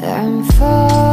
I'm falling